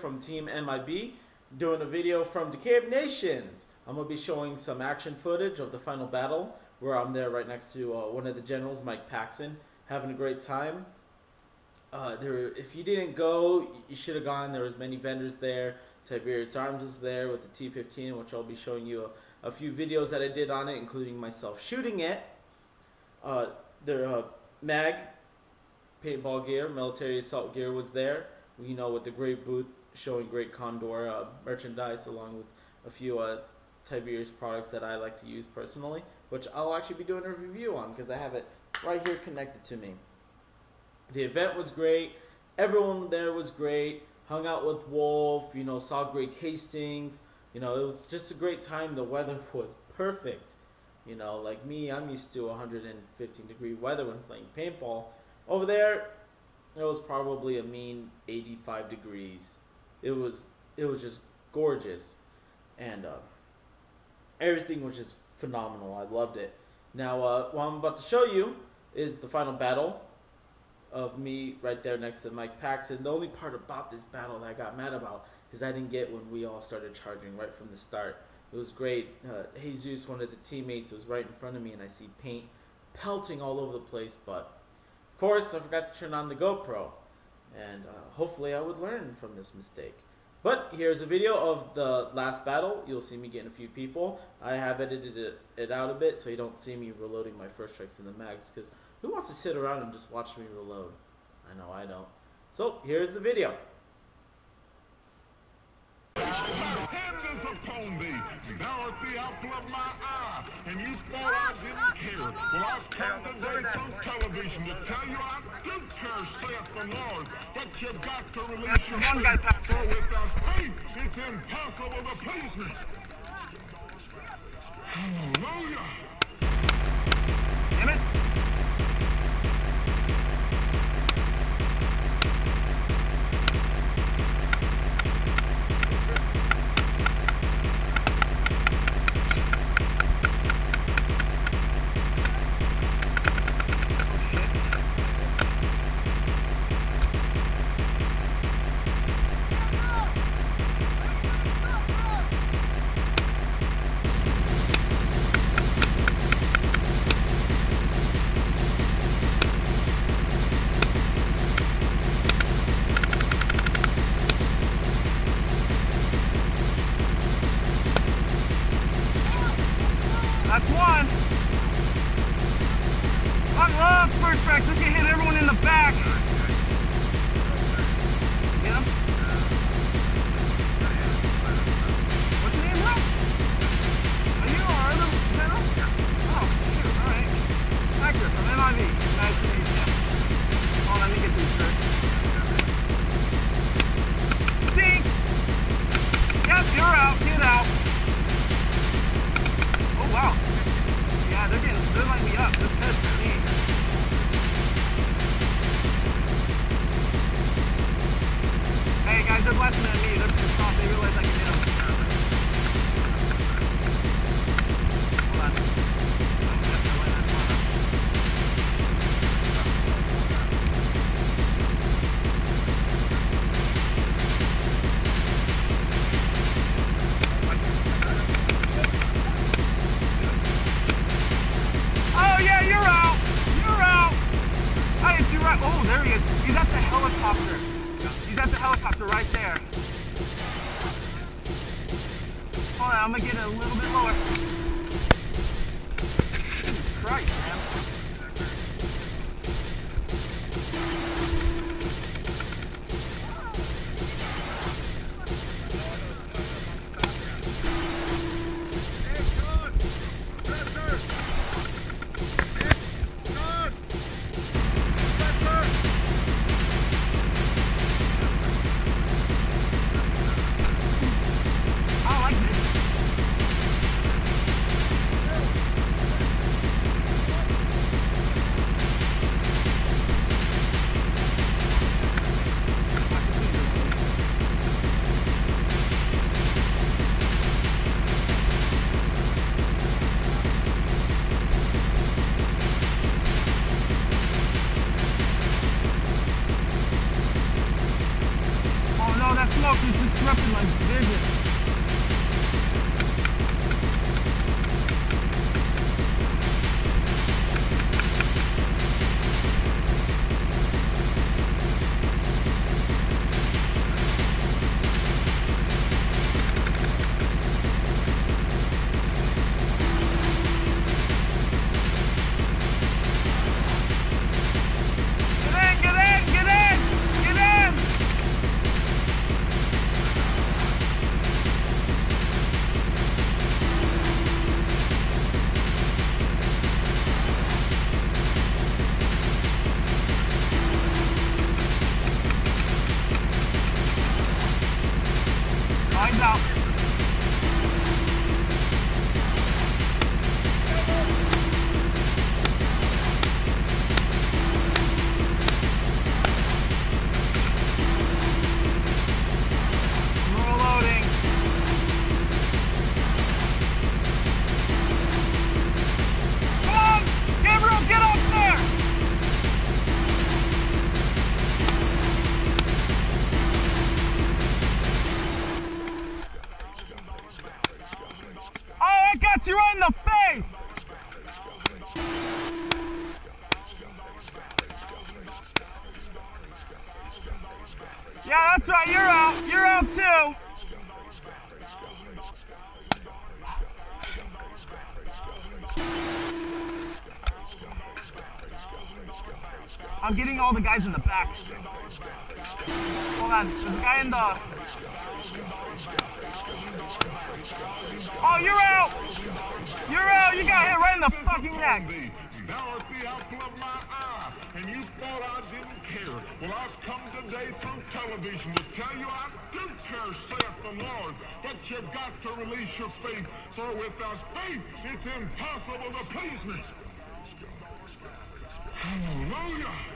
From Team MIB, doing a video from Decay of Nations. I'm going to be showing some action footage of the final battle, where I'm there right next to uh, one of the generals, Mike Paxton, having a great time. Uh, there, if you didn't go, you should have gone. There was many vendors there. Tiberius Arms was there with the T-15, which I'll be showing you a, a, few videos that I did on it, including myself shooting it. Uh, their uh, mag, paintball gear, military assault gear was there you know, with the great booth showing great Condor uh, merchandise along with a few uh, Tiberius products that I like to use personally, which I'll actually be doing a review on because I have it right here connected to me. The event was great. Everyone there was great. Hung out with Wolf, you know, saw Greg Hastings. You know, it was just a great time. The weather was perfect. You know, like me, I'm used to 115 degree weather when playing paintball. Over there, it was probably a mean 85 degrees. It was it was just gorgeous, and uh, everything was just phenomenal. I loved it. Now, uh, what I'm about to show you is the final battle of me right there next to Mike Paxton. The only part about this battle that I got mad about is I didn't get when we all started charging right from the start. It was great. Uh, Jesus, one of the teammates, was right in front of me, and I see paint pelting all over the place, but of course, I forgot to turn on the GoPro, and uh, hopefully I would learn from this mistake. But here's a video of the last battle. You'll see me getting a few people. I have edited it, it out a bit so you don't see me reloading my first strikes in the mags, because who wants to sit around and just watch me reload? I know I don't. So here's the video my eye, and you thought I didn't care. Well, today from the But you've got to release your faith, for without faith it's impossible to please me. Hallelujah. Damn Yeah, that's right, you're out. You're out too. I'm getting all the guys in the back. Hold on, there's a guy in the. Oh, you're out! You're out! You got hit right in the fucking neck! Thou art the apple of my eye, and you thought I didn't care. Well, I've come today through television to tell you I do care, saith the Lord. But you've got to release your faith, for without faith, it's impossible to please me. Hallelujah.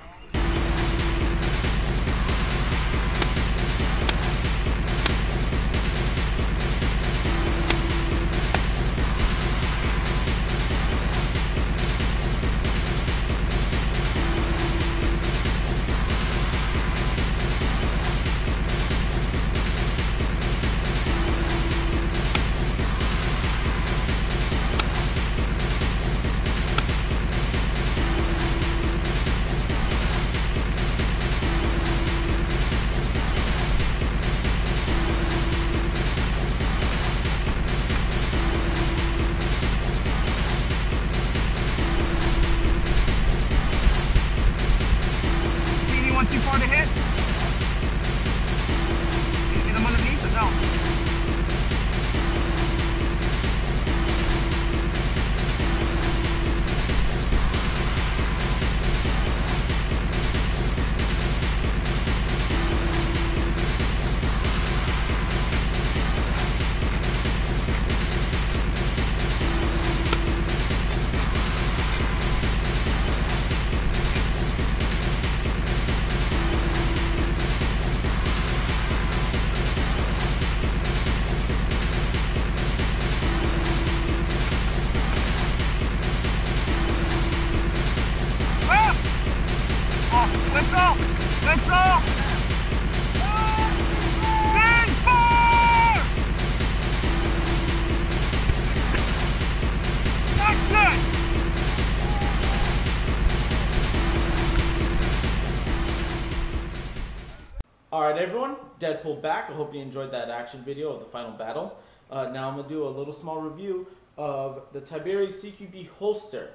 Everyone, Deadpool back. I hope you enjoyed that action video of the final battle. Uh, now I'm gonna do a little small review of the Tiberius CQB holster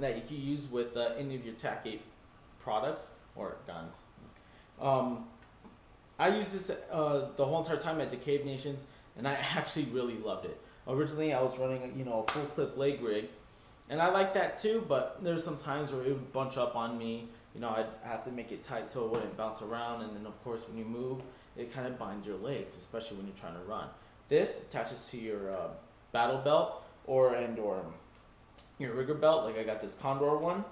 that you can use with uh, any of your TAC 8 products or guns. Um, I used this uh, the whole entire time at Decay Nations, and I actually really loved it. Originally, I was running you know a full clip leg rig, and I like that too. But there's some times where it would bunch up on me. You know, I'd have to make it tight so it wouldn't bounce around, and then of course when you move, it kind of binds your legs, especially when you're trying to run. This attaches to your uh, battle belt or and or your rigger belt. Like I got this Condor one,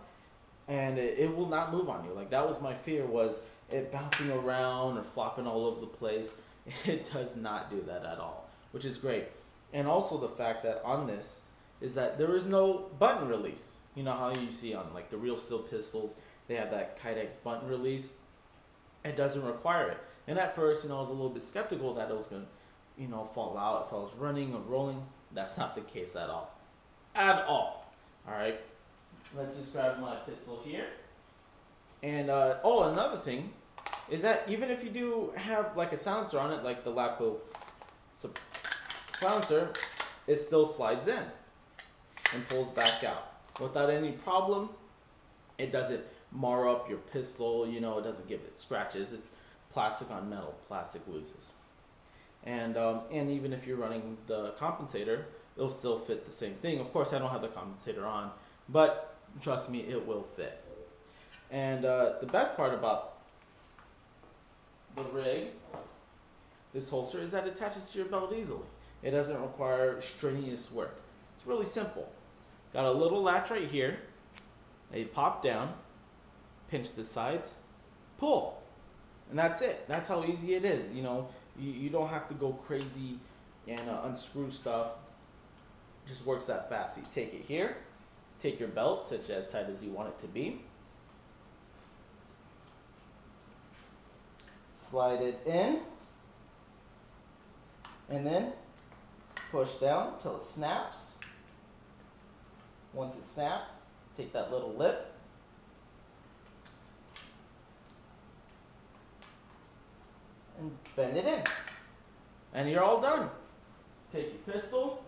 and it, it will not move on you. Like that was my fear was it bouncing around or flopping all over the place. It does not do that at all, which is great. And also the fact that on this is that there is no button release. You know how you see on like the real steel pistols, they have that Kydex button release. It doesn't require it. And at first, you know, I was a little bit skeptical that it was gonna, you know, fall out if I was running or rolling. That's not the case at all. At all. All right. Let's just grab my pistol here. And uh, oh, another thing is that even if you do have like a silencer on it, like the Lapco silencer, it still slides in and pulls back out without any problem. It doesn't mar up your pistol, you know, it doesn't give it scratches. It's plastic on metal, plastic loses. And um, and even if you're running the compensator, it'll still fit the same thing. Of course, I don't have the compensator on, but trust me, it will fit. And uh, the best part about the rig, this holster, is that it attaches to your belt easily. It doesn't require strenuous work. It's really simple. Got a little latch right here. They pop down, pinch the sides, pull. And that's it. That's how easy it is. You know, you, you don't have to go crazy and uh, unscrew stuff. just works that fast. You take it here, take your belt, such as tight as you want it to be. Slide it in. And then push down till it snaps. Once it snaps, take that little lip. And bend it in. And you're all done. Take your pistol.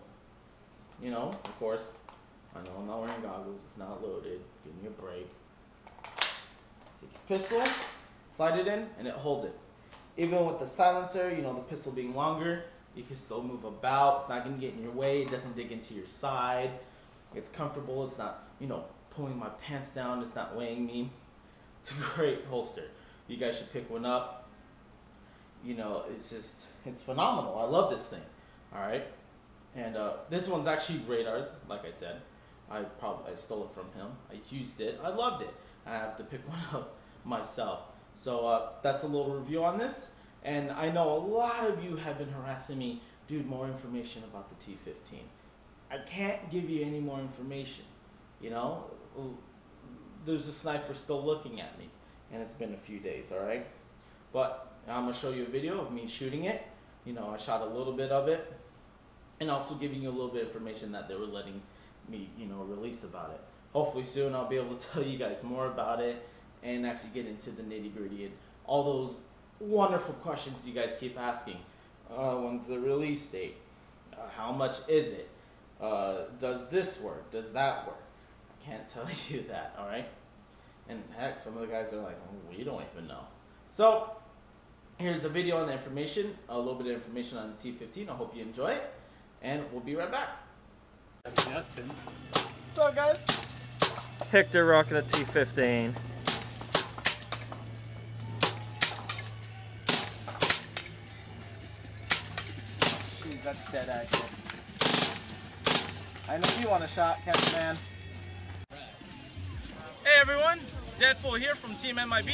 You know, of course, I know I'm not wearing goggles, it's not loaded. Give me a break. Take your pistol, slide it in, and it holds it. Even with the silencer, you know, the pistol being longer, you can still move about. It's not gonna get in your way. It doesn't dig into your side. It's comfortable. It's not, you know, pulling my pants down. It's not weighing me. It's a great holster. You guys should pick one up. You know, it's just, it's phenomenal. I love this thing. All right. And uh, this one's actually Radar's, like I said. I probably I stole it from him. I used it. I loved it. I have to pick one up myself. So uh, that's a little review on this. And I know a lot of you have been harassing me, dude, more information about the T15. I can't give you any more information. You know, there's a sniper still looking at me, and it's been a few days, all right? But I'm gonna show you a video of me shooting it. You know, I shot a little bit of it, and also giving you a little bit of information that they were letting me, you know, release about it. Hopefully soon I'll be able to tell you guys more about it and actually get into the nitty gritty and all those wonderful questions you guys keep asking. Uh, when's the release date? Uh, how much is it? Uh, does this work? Does that work? I can't tell you that, all right? And heck, some of the guys are like, oh, we don't even know. So, here's a video on the information, a little bit of information on the T15. I hope you enjoy it, and we'll be right back. Justin. What's up, guys? Hector rocking the T15. Jeez, that's dead accurate. I know you want a shot, Captain Man. Hey everyone, Deadpool here from Team MIB,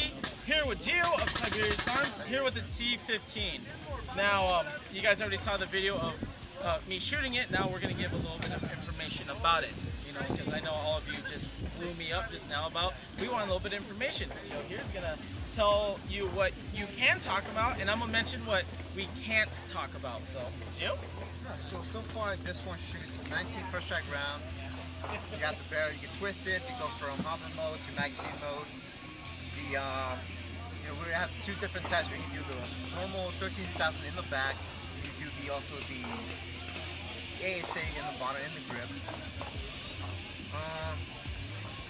here with Gio of Tiberius Arms, here with the T15. Now, um, you guys already saw the video of uh, me shooting it, now we're going to give a little bit of information about it. You know, because I know all of you just blew me up just now about, we want a little bit of information. Gio here's going to tell you what you can talk about, and I'm going to mention what we can't talk about. So, Gio? Yeah, so so far this one shoots 19 first strike rounds. You got the barrel, you can twist it to go from hopper mode to magazine mode. The um, you know we have two different types. We can do the normal 13,000 in the back. We can do the also the ASA in the bottom in the grip. Um,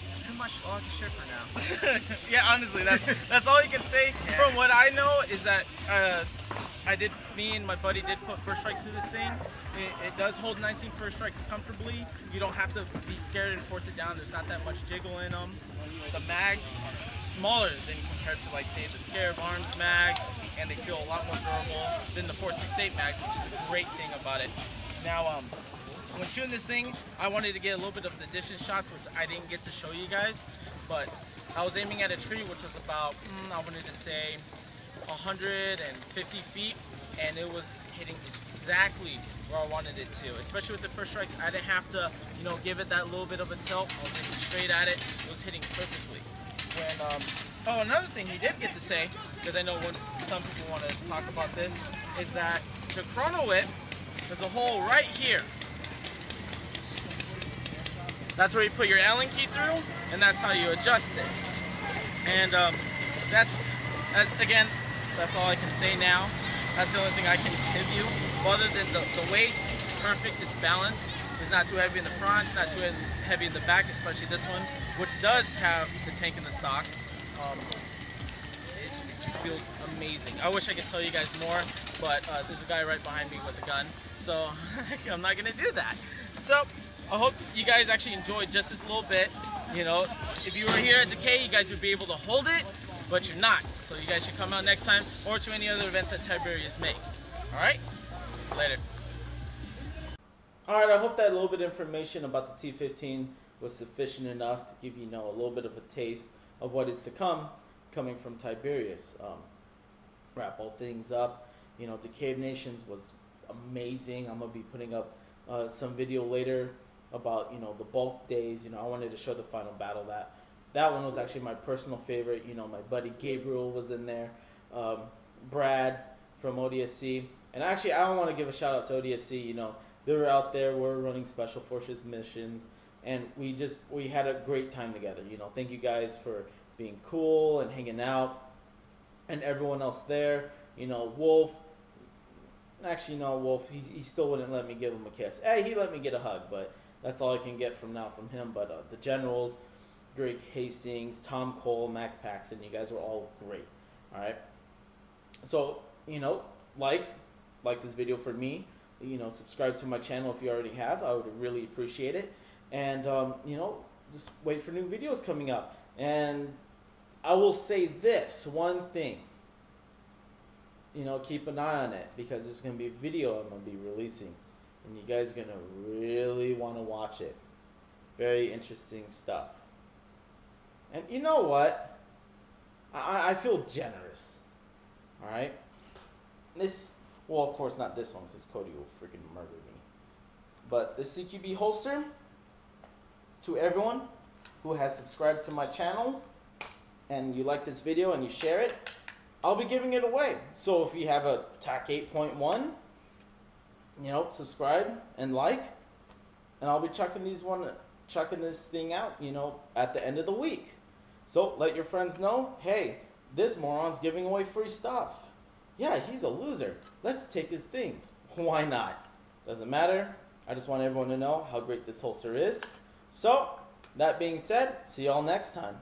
it's pretty much all for now. yeah, honestly, that's that's all you can say. Yeah. From what I know is that uh, I did, me and my buddy did put first strikes to this thing. It, it does hold 19 first strikes comfortably. You don't have to be scared and force it down. There's not that much jiggle in them. The mags smaller than compared to like say the Scarab Arms mags, and they feel a lot more durable than the 468 mags, which is a great thing about it. Now, um, when shooting this thing, I wanted to get a little bit of the distance shots, which I didn't get to show you guys, but I was aiming at a tree, which was about, mm, I wanted to say, 150 feet, and it was hitting exactly where I wanted it to. Especially with the first strikes, I didn't have to, you know, give it that little bit of a tilt. I was aiming straight at it. It was hitting perfectly. When um, Oh, another thing he did get to say, because I know when some people want to talk about this, is that the chrono whip there's a hole right here. That's where you put your Allen key through, and that's how you adjust it. And um, that's, that's again, that's all I can say now. That's the only thing I can give you. Other than the, the weight, it's perfect, it's balanced. It's not too heavy in the front, it's not too heavy in the back, especially this one, which does have the tank in the stock. Um, it, it, just feels amazing. I wish I could tell you guys more, but uh, there's a guy right behind me with a gun, so I'm not gonna do that. So I hope you guys actually enjoyed just this little bit. You know, if you were here at Decay, you guys would be able to hold it, but you're not. So you guys should come out next time or to any other events that Tiberius makes. All right, later. All right, I hope that a little bit of information about the T15 was sufficient enough to give you, know a little bit of a taste of what is to come coming from Tiberius. Um, wrap all things up. You know, Decay of Nations was amazing. I'm gonna be putting up uh, some video later about you know the bulk days. You know, I wanted to show the final battle that that one was actually my personal favorite. You know, my buddy Gabriel was in there, um, Brad from ODSC, and actually I don't want to give a shout out to ODSC. You know, they were out there, we're running special forces missions, and we just we had a great time together. You know, thank you guys for being cool and hanging out, and everyone else there. You know, Wolf. Actually, no, Wolf. He, he still wouldn't let me give him a kiss. Hey, he let me get a hug, but that's all I can get from now from him. But uh, the generals, Greg Hastings, Tom Cole, Mac Paxton, you guys were all great. All right. So you know, like like this video for me. You know, subscribe to my channel if you already have. I would really appreciate it. And um, you know, just wait for new videos coming up. And I will say this one thing. You know, keep an eye on it because there's gonna be a video I'm gonna be releasing, and you guys are gonna really want to watch it. Very interesting stuff. And you know what? I, I feel generous. All right. This, well, of course not this one because Cody will freaking murder me. But the CQB holster, to everyone who has subscribed to my channel, and you like this video and you share it, I'll be giving it away. So if you have a TAC 8.1, you know, subscribe and like, and I'll be chucking these one, chucking this thing out, you know, at the end of the week. So let your friends know, hey, this moron's giving away free stuff. Yeah, he's a loser. Let's take his things. Why not? Doesn't matter. I just want everyone to know how great this holster is. So, that being said, see y'all next time.